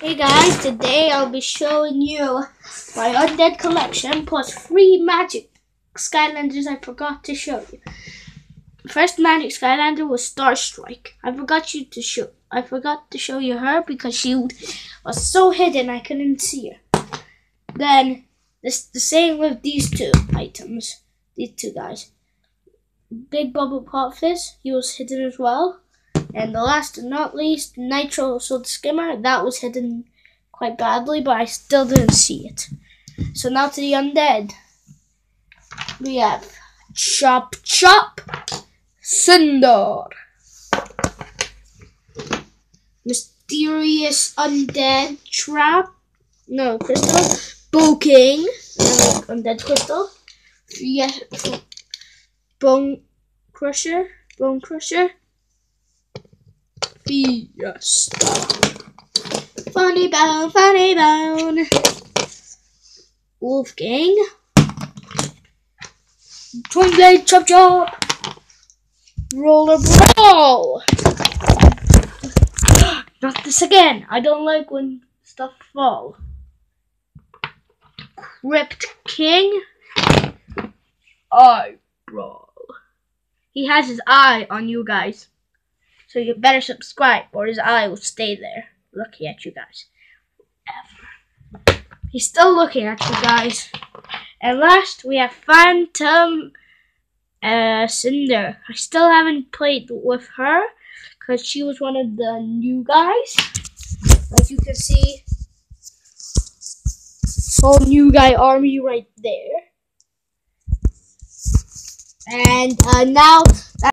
Hey guys, today I'll be showing you my undead collection plus three magic Skylanders I forgot to show you. First magic Skylander was Starstrike. I forgot you to show I forgot to show you her because she was so hidden I couldn't see her. Then this the same with these two items. These two guys. Big Bubble Pop Fizz, he was hidden as well. And the last and not least, Nitro Soda Skimmer. That was hidden quite badly, but I still didn't see it. So now to the undead. We have Chop Chop Cinder. Mysterious Undead Trap. No, Crystal. Bull King. Undead Crystal. Yes. Bone Crusher. Bone Crusher. Fiesta. Funny Bone, Funny Bone. Wolfgang. Twin Blade Chop Chop. Roller Brawl. Not this again. I don't like when stuff fall. Krypt King. Eye Brawl. He has his eye on you guys. So you better subscribe or his eye will stay there looking at you guys. He's still looking at you guys. And last we have Phantom uh, Cinder. I still haven't played with her because she was one of the new guys. Like you can see, whole new guy army right there. And uh, now